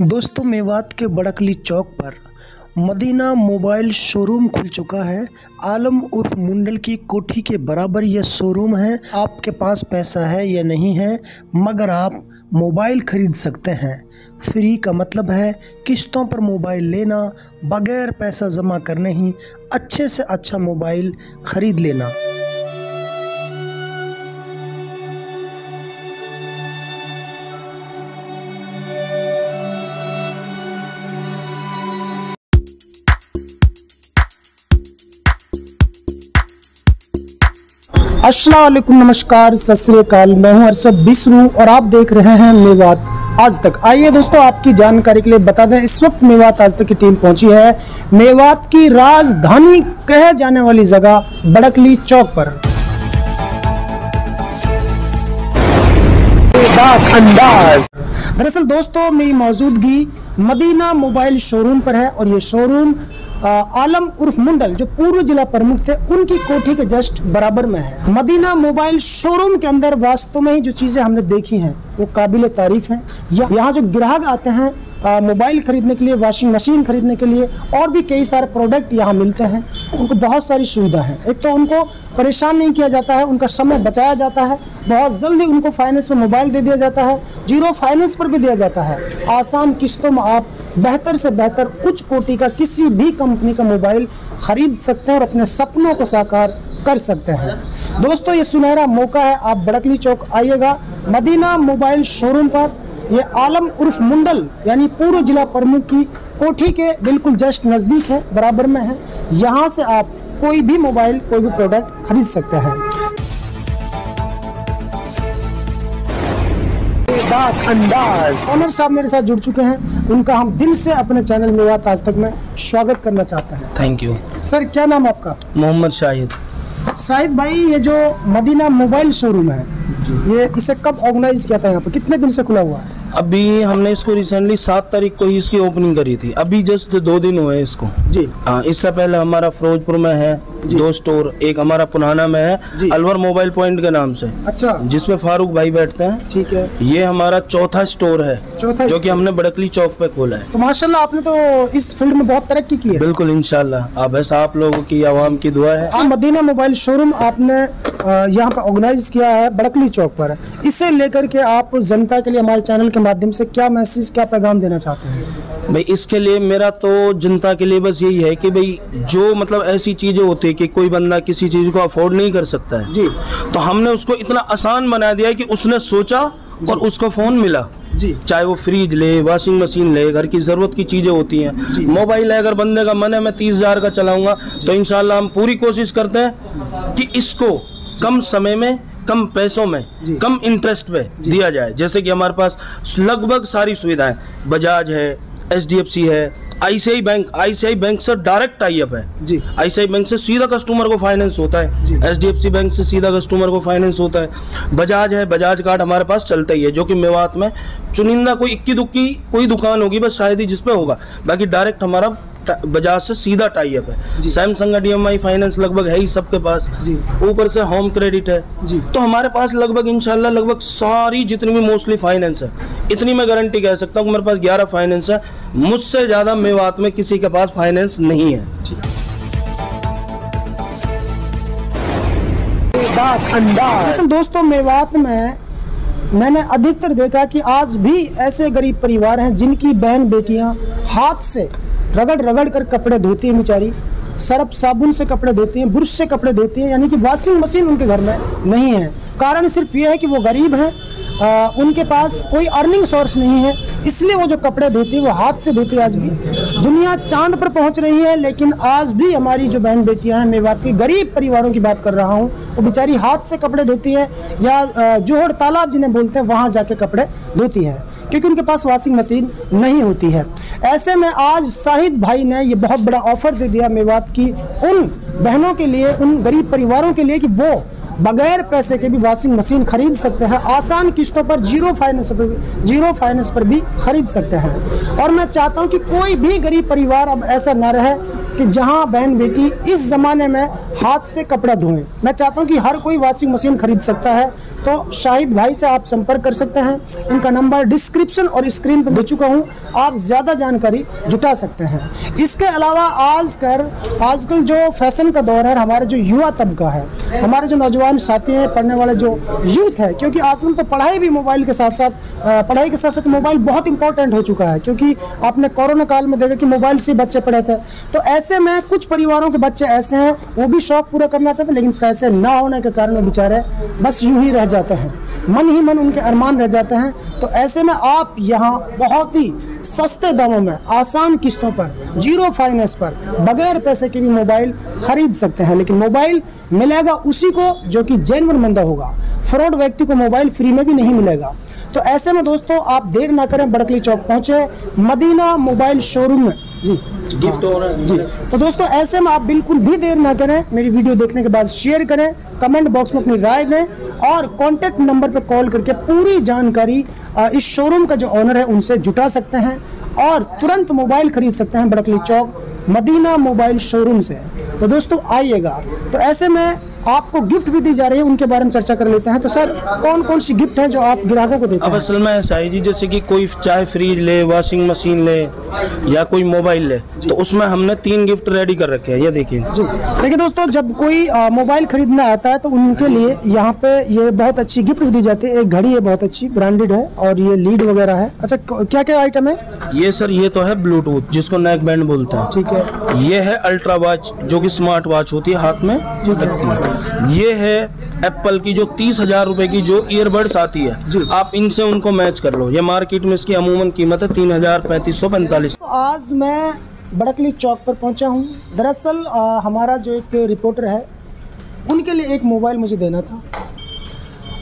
दोस्तों, मेवात के बड़कली चौक पर मदीना मोबाइल शोरूम खुल चुका है। आलम उर्फ़ मुंडल की कोठी के बराबर यह शोरूम है। आपके पास पैसा है या नहीं है, मगर आप मोबाइल खरीद सकते हैं। फ्री का मतलब है किस्तों पर मोबाइल लेना, बगैर पैसा जमा करने ही अच्छे से अच्छा मोबाइल खरीद लेना। अस्सलाम नमस्कार सत मैं हूँ अरशद बिसरू और आप देख रहे हैं मेवात आज तक। आइए दोस्तों आपकी जानकारी के लिए बता दें इस वक्त मेवात आज तक की टीम पहुँची है। मेवात की राजधानी कहे जाने वाली जगह बड़कली चौक पर। दरअसल दोस्तों मेरी मौजूदगी मदीना मोबाइल शोरूम पर है और ये शोरूम आलम उर्फ़ मुंडल जो पूर्व जिला प्रमुख थे, उनकी कोठी के जस्ट बराबर में है। मदीना मोबाइल शोरूम के अंदर वास्तव में ही जो चीज़ें हमने देखी हैं, वो काबिल तारीफ़ हैं। यहाँ जो ग्राहक आते हैं मोबाइल ख़रीदने के लिए, वॉशिंग मशीन ख़रीदने के लिए और भी कई सारे प्रोडक्ट यहाँ मिलते हैं। उनको बहुत सारी सुविधा है। एक तो उनको परेशान नहीं किया जाता है, उनका समय बचाया जाता है। बहुत जल्दी उनको फाइनेंस पर मोबाइल दे दिया जाता है। ज़ीरो फाइनेंस पर भी दिया जाता है। आसान किस्तों में आप बेहतर से बेहतर उच्च कोटि का किसी भी कंपनी का मोबाइल ख़रीद सकते हैं और अपने सपनों को साकार कर सकते हैं। दोस्तों, ये सुनहरा मौका है। आप बड़कली चौक आइएगा। मदीना मोबाइल शोरूम पर ये आलम उर्फ़ मुंडल यानी पूर्व जिला प्रमुख की कोठी के बिल्कुल जस्ट नज़दीक है बराबर में है। यहाँ से आप कोई भी मोबाइल कोई भी प्रोडक्ट खरीद सकते हैं। ऑनर साहब मेरे साथ जुड़ चुके हैं। उनका हम दिल से अपने चैनल मेवात आज तक में स्वागत करना चाहते हैं। थैंक यू सर क्या नाम आपका? मोहम्मद शाहिद। शाहिद भाई ये जो मदीना मोबाइल शोरूम है ये इसे कब ऑर्गेनाइज किया था यहाँ पर कितने दिन से खुला हुआ है? अभी हमने इसको रिसेंटली सात तारीख को ही इसकी ओपनिंग करी थी। अभी जस्ट दो दिन हुए इसको। जी। हाँ इससे पहले हमारा फिरोजपुर में है। दो स्टोर एक हमारा पुराना में है अलवर मोबाइल पॉइंट के नाम से। अच्छा। जिसमें फारूक भाई बैठते हैं। ठीक है। ये हमारा चौथा स्टोर है चौथा जो कि हमने बड़कली चौक पे खोला है। तो माशाल्लाह आपने तो इस फ़ील्ड में बहुत तरक्की की है। बिल्कुल इनशाला अब ऐसा आप लोगों की आवाम की दुआ है। हाँ, मदीना मोबाइल शोरूम आपने यहाँ पे ऑर्गेनाइज किया है बड़कली चौक पर। इसे लेकर के आप जनता के लिए हमारे चैनल के माध्यम से क्या मैसेज क्या पैगाम देना चाहते हैं? भाई इसके लिए मेरा तो जनता के लिए बस यही है कि भाई जो मतलब ऐसी चीज़ें होती है कि कोई बंदा किसी चीज़ को अफोर्ड नहीं कर सकता है। जी। तो हमने उसको इतना आसान बना दिया कि उसने सोचा और उसको फ़ोन मिला। जी। चाहे वो फ्रिज ले वॉशिंग मशीन ले घर की ज़रूरत की चीज़ें होती हैं। मोबाइल है अगर बंदे का मन है मैं तीस हज़ार का चलाऊँगा तो इनशाला हम पूरी कोशिश करते हैं कि इसको कम समय में कम पैसों में कम इंटरेस्ट पे दिया जाए। जैसे कि हमारे पास लगभग सारी सुविधाएँ बजाज है एच है आईसीआई बैंक आईसीआई बैंक से डायरेक्ट टाई अप है। जी। आईसीआई बैंक से सीधा कस्टमर को फाइनेंस होता है। एच डी बैंक से सीधा कस्टमर को फाइनेंस होता है। बजाज है बजाज कार्ड हमारे पास चलता ही है जो कि मेवात में चुनिंदा कोई इक्की दुक्की कोई दुकान होगी बस शायद ही जिसपे होगा। बाकी डायरेक्ट हमारा बजाज से सीधा टाई अप है। सैमसंग का डीएमआई फाइनेंस लगभग है ही सबके पास। ऊपर से होम क्रेडिट है। जी। तो हमारे पास लगभग इंशाल्लाह लगभग सारी जितनी भी मोस्टली फाइनेंस है इतनी मैं गारंटी कह सकता हूँ मेरे पास ग्यारह फाइनेंस है। मुझसे ज़्यादा मेवात में किसी के पास फाइनेंस नहीं है। दरअसल दोस्तों मेवात में मैंने अधिकतर देखा कि आज भी ऐसे गरीब परिवार हैं जिनकी बहन बेटियाँ हाथ से रगड़ रगड़ कर कपड़े धोती हैं बेचारी। सरफ साबुन से कपड़े धोती हैं ब्रश से कपड़े धोती हैं, यानी कि वॉशिंग मशीन उनके घर में नहीं है। कारण सिर्फ़ ये है कि वो गरीब हैं आ, उनके पास कोई अर्निंग सोर्स नहीं है। इसलिए वो जो कपड़े धोती है वो हाथ से धोती आज भी दुनिया चाँद पर पहुँच रही है लेकिन आज भी हमारी जो बहन बेटियाँ हैं मेवात की गरीब परिवारों की बात कर रहा हूँ वो बेचारी हाथ से कपड़े धोती हैं या जोहड़ तालाब जिन्हें बोलते हैं वहाँ जाके कपड़े धोती हैं क्योंकि उनके पास वॉशिंग मशीन नहीं होती है। ऐसे में आज शाहिद भाई ने ये बहुत बड़ा ऑफ़र दे दिया मेवात की उन बहनों के लिए उन गरीब परिवारों के लिए कि वो बगैर पैसे के भी वॉशिंग मशीन खरीद सकते हैं, आसान किस्तों पर ज़ीरो फाइनेंस पर भी ज़ीरो फाइनेंस पर भी खरीद सकते हैं। और मैं चाहता हूँ कि कोई भी गरीब परिवार अब ऐसा ना रहे कि जहाँ बहन बेटी इस ज़माने में हाथ से कपड़ा धोएँ। मैं चाहता हूँ कि हर कोई वॉशिंग मशीन खरीद सकता है तो शाहिद भाई से आप संपर्क कर सकते हैं। इनका नंबर डिस्क्रिप्शन और स्क्रीन पर दे चुका हूँ। आप ज़्यादा जानकारी जुटा सकते हैं। इसके अलावा आज आजकल आजकल जो फ़ैशन का दौर है, हमारे जो युवा तबका है, हमारे जो नौजवान साथी हैं, पढ़ने वाले जो यूथ है, क्योंकि आजकल तो पढ़ाई भी मोबाइल के साथ साथ पढ़ाई के साथ साथ मोबाइल बहुत इंपॉर्टेंट हो चुका है, क्योंकि आपने कोरोना काल में देखा कि मोबाइल से बच्चे पढ़े थे। तो ऐसे में कुछ परिवारों के बच्चे ऐसे हैं, वो भी शौक पूरा करना चाहते हैं, लेकिन पैसे ना होने के कारण बेचारे बस यूँ ही रह जाते हैं। मन ही मन उनके अरमान रह जाते हैं। तो ऐसे में आप यहाँ बहुत ही सस्ते दामों में, आसान किस्तों पर, ज़ीरो फाइनेंस पर, बगैर पैसे के भी मोबाइल खरीद सकते हैं। लेकिन मोबाइल मिलेगा उसी को जो कि जेनवन बंदा होगा। फ्रॉड व्यक्ति को मोबाइल फ्री में भी नहीं मिलेगा। तो ऐसे में दोस्तों, आप देर ना करें, बड़कली चौक पहुँचे। मदीना मोबाइल शोरूम में जी गिफ्ट जी। तो दोस्तों, ऐसे में आप बिल्कुल भी देर ना करें, मेरी वीडियो देखने के बाद शेयर करें कमेंट बॉक्स में अपनी राय दें और कॉन्टैक्ट नंबर पर कॉल करके पूरी जानकारी इस शोरूम का जो ऑनर है उनसे जुटा सकते हैं और तुरंत मोबाइल खरीद सकते हैं बड़कली चौक, मदीना मोबाइल शोरूम से। तो दोस्तों, आइएगा। तो ऐसे में आपको गिफ्ट भी दी जा रही है उनके बारे में चर्चा कर लेते हैं। तो सर कौन कौन सी गिफ्ट है जो आप ग्राहकों को देते हैं? असल में ऐसा है जी जैसे कि कोई चाय फ्रिज ले वॉशिंग मशीन ले या कोई मोबाइल ले तो उसमें हमने तीन गिफ्ट रेडी कर रखे हैं ये देखिए। जी। देखिए दोस्तों जब कोई मोबाइल खरीदना आता है तो उनके लिए यहाँ पे ये बहुत अच्छी गिफ्ट दी जाती है। एक घड़ी है बहुत अच्छी ब्रांडेड है और ये लीड वगैरह है। अच्छा क्या क्या आइटम है? ये सर ये तो है ब्लूटूथ जिसको नेक बैंड बोलते हैं। ठीक है। ये है अल्ट्रा वॉच जो कि स्मार्ट वॉच होती है हाथ में लगती है। ये है एप्पल की जो तीस हज़ार रूपए की जो ईयरबड्स आती है। जी। आप इनसे उनको मैच कर लो। ये मार्केट में इसकी अमूमन कीमत है तीन हज़ार पैंतीस सौ पैंतालीस। तो आज मैं बड़कली चौक पर पहुँचा हूँ। दरअसल हमारा जो एक रिपोर्टर है उनके लिए एक मोबाइल मुझे देना था।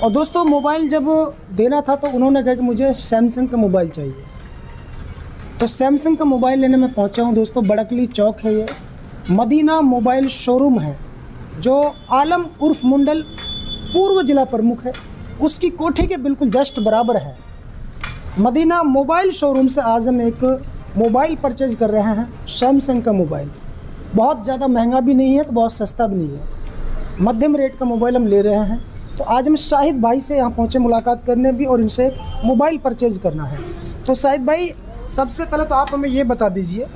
और दोस्तों मोबाइल जब देना था तो उन्होंने कहा कि मुझे सैमसंग का मोबाइल चाहिए। तो सैमसंग का मोबाइल लेने में पहुँचा हूँ। दोस्तों बड़कली चौक है ये। मदीना मोबाइल शोरूम है। जो आलम उर्फ़ मुंडल पूर्व जिला प्रमुख है, उसकी कोठी के बिल्कुल जस्ट बराबर है। मदीना मोबाइल शोरूम से आज हम एक मोबाइल परचेज कर रहे हैं, सैमसंग का मोबाइल। बहुत ज़्यादा महँगा भी नहीं है तो बहुत सस्ता भी नहीं है। मध्यम रेट का मोबाइल हम ले रहे हैं तो आज हम शाहिद भाई से यहाँ पहुँचे मुलाकात करने भी और इनसे एक मोबाइल परचेज करना है। तो शाहिद भाई, सबसे पहले तो आप हमें ये बता दीजिए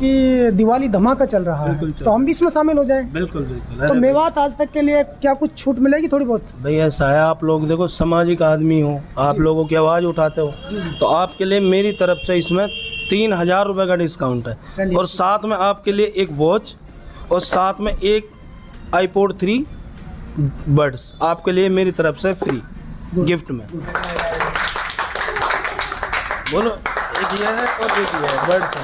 कि दिवाली धमाका चल रहा है तो हम भी इसमें शामिल हो जाए। बिल्कुल बिल्कुल। तो मेवात आज तक के लिए क्या कुछ छूट मिलेगी थोड़ी बहुत? भाई ऐसा है आप लोग देखो सामाजिक आदमी हो आप लोगों की आवाज़ उठाते हो तो आपके लिए मेरी तरफ़ से इसमें तीन हज़ार रुपये का डिस्काउंट है। और साथ में आपके लिए एक वॉच और साथ में एक आईपोड थ्री बर्ड्स आपके लिए मेरी तरफ़ से फ्री गिफ्ट में। बोलो। एक ये है और ये है बर्ड्स है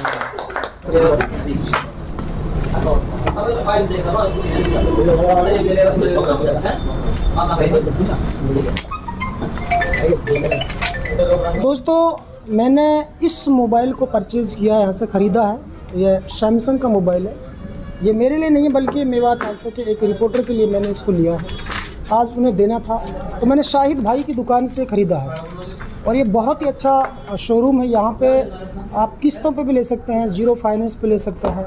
दोस्तों, मैंने इस मोबाइल को परचेज़ किया है यहाँ से ख़रीदा है। यह सैमसंग का मोबाइल है। ये मेरे लिए नहीं है बल्कि मेवात आज तक के एक रिपोर्टर के लिए मैंने इसको लिया है। आज उन्हें देना था। तो मैंने शाहिद भाई की दुकान से ख़रीदा है। और ये बहुत ही अच्छा शोरूम है। यहाँ पे आप किस्तों पे भी ले सकते हैं ज़ीरो फाइनेंस पे ले सकते हैं।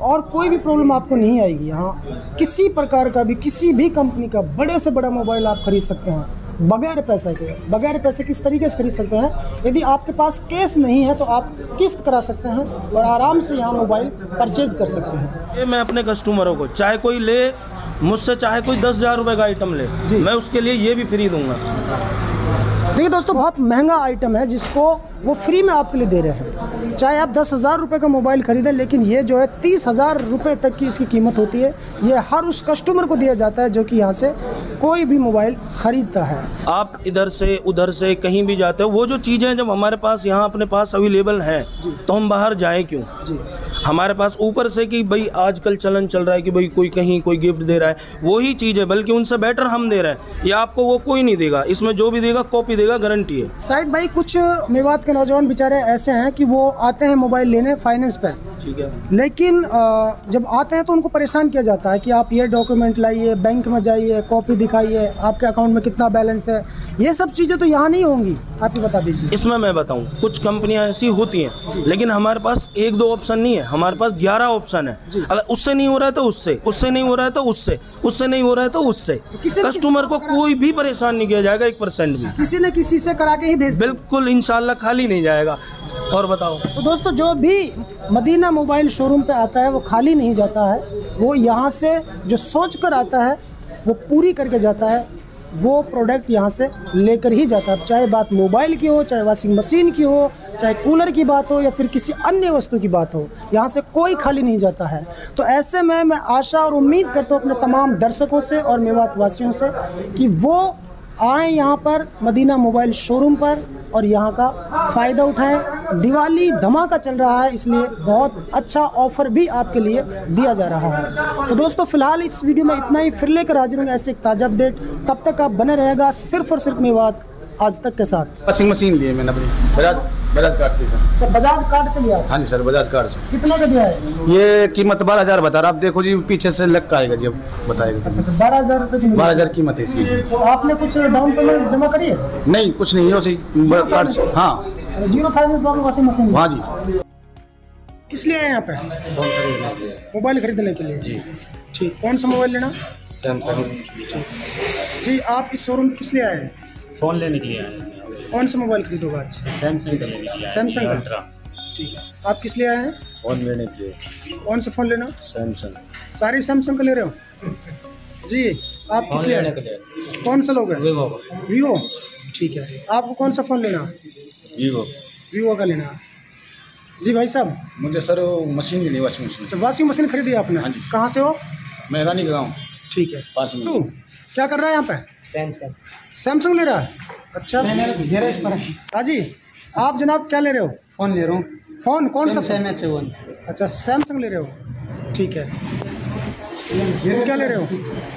और कोई भी प्रॉब्लम आपको नहीं आएगी। यहाँ किसी प्रकार का भी किसी भी कंपनी का बड़े से बड़ा मोबाइल आप खरीद सकते हैं। बगैर पैसे के। बगैर पैसे किस तरीके से खरीद सकते हैं? यदि आपके पास कैश नहीं है तो आप किस्त करा सकते हैं और आराम से यहाँ मोबाइल परचेज कर सकते हैं। ये मैं अपने कस्टमरों को चाहे कोई ले मुझसे चाहे कोई दस हज़ार रुपये का आइटम ले जी। मैं उसके लिए ये भी फ्री दूँगा। देखिए दोस्तों बहुत महँगा आइटम है जिसको वो फ्री में आपके लिए दे रहे हैं। चाहे आप दस हज़ार रुपये का मोबाइल खरीदें लेकिन ये जो है तीस हज़ार रुपये तक की इसकी कीमत होती है। ये हर उस कस्टमर को दिया जाता है जो कि यहाँ से कोई भी मोबाइल खरीदता है। आप इधर से उधर से कहीं भी जाते हो वो जो चीज़ें जब हमारे पास यहाँ अपने पास अवेलेबल हैं तो हम बाहर जाएँ क्यों? जी। हमारे पास ऊपर से कि भाई आजकल चलन चल रहा है कि भाई कोई कहीं कोई गिफ्ट दे रहा है वही चीज़ है बल्कि उनसे बेटर हम दे रहे हैं। या आपको वो कोई नहीं देगा इसमें जो भी देगा कॉपी देगा गारंटी है। शायद भाई कुछ मेवात के नौजवान बेचारे ऐसे हैं कि वो आते हैं मोबाइल लेने फाइनेंस पर। ठीक है। लेकिन जब आते हैं तो उनको परेशान किया जाता है कि आप ये डॉक्यूमेंट लाइए बैंक में जाइए कॉपी दिखाइए आपके अकाउंट में कितना बैलेंस है। ये सब चीज़ें तो यहाँ नहीं होंगी। आप ही बता दीजिए। इसमें मैं बताऊँ कुछ कंपनियाँ ऐसी होती हैं लेकिन हमारे पास एक दो ऑप्शन नहीं है। हमारे पास ग्यारह ऑप्शन है। अगर उससे नहीं हो रहा है तो उससे उससे नहीं हो रहा है तो उससे उससे नहीं हो रहा है तो उससे। कस्टमर को कोई भी परेशान नहीं किया जाएगा एक परसेंट भी। किसी न किसी से करा के ही भेज बिल्कुल इंशाल्लाह खाली नहीं जाएगा। और बताओ। तो दोस्तों, जो भी मदीना मोबाइल शोरूम पे आता है, वो खाली नहीं जाता है। वो यहाँ से जो सोच कर आता है, वो पूरी करके जाता है। वो प्रोडक्ट यहाँ से लेकर ही जाता है। चाहे बात मोबाइल की हो, चाहे वॉशिंग मशीन की हो, चाहे कूलर की बात हो, या फिर किसी अन्य वस्तु की बात हो, यहाँ से कोई खाली नहीं जाता है। तो ऐसे में मैं आशा और उम्मीद करता हूँ अपने तमाम दर्शकों से और मेवात वासियों से कि वो आए यहाँ पर मदीना मोबाइल शोरूम पर और यहाँ का फ़ायदा उठाएँ। दिवाली धमाका चल रहा है, इसलिए बहुत अच्छा ऑफ़र भी आपके लिए दिया जा रहा है। तो दोस्तों, फ़िलहाल इस वीडियो में इतना ही। फिर लेकर हाजिर हूँ ऐसे एक ताज़ा अपडेट तब तक आप बने रहेगा सिर्फ़ और सिर्फ़ मेवात। आज तक के साथ? वॉशिंग मशीन लिए मैंने अपनी। बजाज बजाज कार्ड से सर। अच्छा बजाज कार्ड से लिया? हाँ जी सर बजाज कार्ड से। कितना का दिया है? ये कीमत बारह हज़ार बता रहा। आप देखो जी पीछे से लग का आएगा जी अब बताएगा अच्छा बारह हज़ार रुपये बारह हज़ार कीमत है इसकी। तो आपने कुछ डाउन पेमेंट जमा करी है? नहीं कुछ नहीं है। उसी कार्ड से। हाँ। ज़ीरो फाइनेंस वॉशिंग मशीन हाँ जी। किस लिए आए यहाँ पे? मोबाइल खरीदने के लिए। जी। ठीक कौन सा मोबाइल लेना? सैमसंग जी आप इस शोरूम किस लिए आए हैं? फ़ोन लेने के लिए आए? हैं कौन सा मोबाइल खरीदोगा आज? सैमसंग का लेने के लिए सैमसंग का? अल्ट्रा ठीक है। आप किस लिए आए हैं? फ़ोन लेने के लिए। कौन सा फ़ोन लेना सैमसंग सारी सैमसंग का ले रहे हो? जी आप किस लिए आए? के लिए। कौन सा लोगे वीवो वीवो ठीक है। आपको कौन सा फ़ोन लेना? वीवो वीवो का लेना। जी भाई साहब। मुझे सर वो मशीन लेनी वॉशिंग मशीन अच्छा वॉशिंग मशीन खरीदी आपने? हाँ जी। कहाँ से हो? मैं रानी का गाँव। ठीक है। पास में। तू क्या कर रहा है यहाँ पे? सैमसंग सैमसंग ले रहा है? अच्छा। गैरेज पर हाँ जी आप जनाब क्या ले रहे हो? फ़ोन ले रहा हूँ। फ़ोन कौन सा सैम एच वन अच्छा सैमसंग ले रहे हो? ठीक है। तुम क्या ले रहे हो?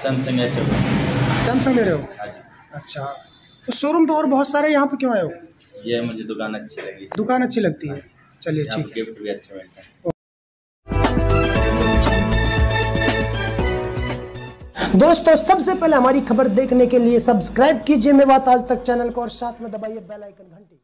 सैमसंग एच सैमसंग ले रहे हो? अच्छा। तो शोरूम तो और बहुत सारे यहाँ पे क्यों आए हो? ये मुझे दुकान अच्छी लगी। दुकान अच्छी लगती है। चलिए ठीक है। गिफ्ट भी अच्छे मिलते हैं। दोस्तों, सबसे पहले हमारी खबर देखने के लिए सब्सक्राइब कीजिए मेवात आज तक चैनल को और साथ में दबाइए बेल आइकन घंटी।